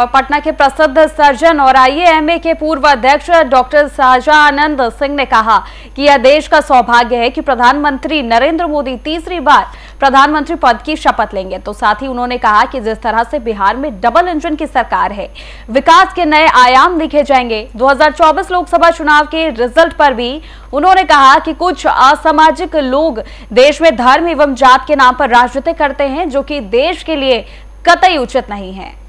और पटना के प्रसिद्ध सर्जन और आईएएमए के पूर्व अध्यक्ष डॉक्टर शाहजहानंद सिंह ने कहा कि यह देश का सौभाग्य है कि प्रधानमंत्री नरेंद्र मोदी तीसरी बार प्रधानमंत्री पद की शपथ लेंगे। तो साथ ही उन्होंने कहा कि जिस तरह से बिहार में डबल इंजन की सरकार है, विकास के नए आयाम दिखे जाएँगे। 2024 लोकसभा चुनाव के रिज़ल्ट पर भी उन्होंने कहा कि कुछ असामाजिक लोग देश में धर्म एवं जात के नाम पर राजनीति करते हैं जो कि देश के लिए कतई उचित नहीं है।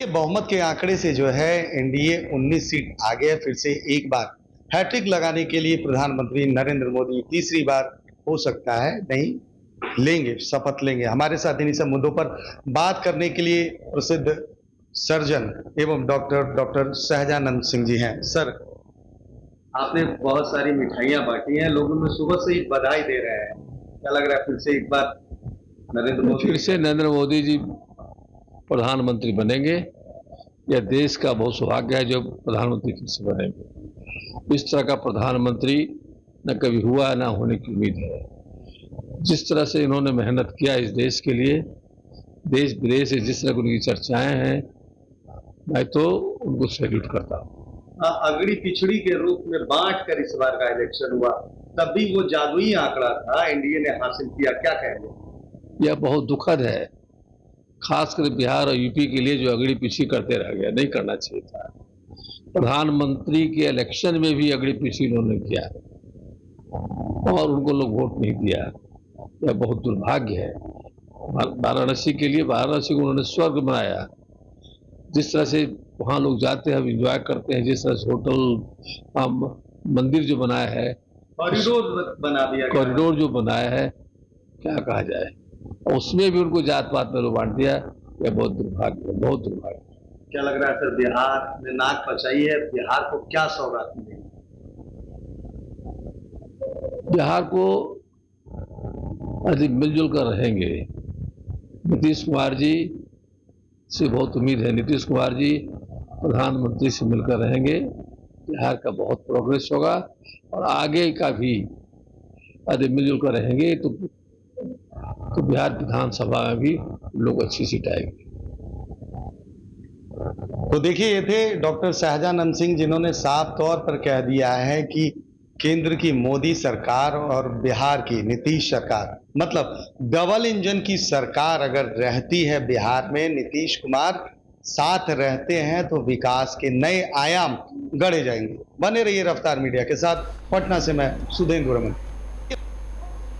बहुमत के आंकड़े से जो है एनडीए 19 सीट आगे है फिर से एक बार हैट्रिक लगाने के लिए प्रधानमंत्री नरेंद्र मोदी तीसरी बार हो सकता है नहीं लेंगे शपथ लेंगे। हमारे साथ इन्हीं सब मुद्दों पर बात करने के लिए प्रसिद्ध सर्जन एवं डॉक्टर डॉक्टर सहजानंद सिंह जी हैं। सर। आपने बहुत सारी मिठाइयाँ बांटी हैं लोगों में सुबह से ही बधाई दे रहे हैं। क्या लग रहा है फिर से एक बार नरेंद्र मोदी? फिर से नरेंद्र मोदी जी प्रधानमंत्री बनेंगे यह देश का बहुत सौभाग्य है जो प्रधानमंत्री फिर से बनेंगे। इस तरह का प्रधानमंत्री न कभी हुआ न होने की उम्मीद है। जिस तरह से इन्होंने मेहनत किया इस देश के लिए देश विदेश से जिस तरह की उनकी चर्चाएँ हैं मैं तो उनको सैल्यूट करता हूँ। अगड़ी पिछड़ी के रूप में बांट कर इस बार का इलेक्शन हुआ तब भी वो जादुई आंकड़ा था एनडीए ने हासिल किया क्या कहेंगे? यह बहुत दुखद है। खासकर बिहार और यूपी के लिए जो अगड़ी पिछड़ी करते रह गया नहीं करना चाहिए था। प्रधानमंत्री के इलेक्शन में भी अगड़ी पिछड़ी उन्होंने किया। और उनको लोग वोट नहीं दिया। यह बहुत दुर्भाग्य है। वाराणसी के लिए वाराणसी को उन्होंने स्वर्ग बनाया। जिस तरह से वहाँ लोग जाते हैं इंजॉय करते हैं जिस तरह से होटल मंदिर जो बनाया है कॉरिडोर बना दिया कॉरिडोर जो बनाया है क्या कहा जाए? उसमें भी उनको जात पात में बांट दिया। यह बहुत दुर्भाग्य है बहुत दुर्भाग्य क्या लग रहा है सर बिहार में नाक बचाई है? बिहार को क्या सौगात मिलेगी बिहार को यदि मिलजुल कर रहेंगे। नीतीश कुमार जी से बहुत उम्मीद है। नीतीश कुमार जी प्रधानमंत्री से मिलकर रहेंगे। बिहार का बहुत प्रोग्रेस होगा और आगे का भी अधिक मिलजुल कर रहेंगे। तो तो बिहार विधानसभा में भी लोग अच्छी सीट आएगी तो देखिए, ये थे डॉक्टर शाहजानंद सिंह जिन्होंने साफ़ तौर पर कह दिया है कि केंद्र की मोदी सरकार और बिहार की नीतीश सरकार मतलब डबल इंजन की सरकार अगर रहती है बिहार में, नीतीश कुमार साथ रहते हैं तो विकास के नए आयाम गढ़े जाएँगे। बने रहिए रफ्तार मीडिया के साथ। पटना से मैं सुधेंद्र रमन।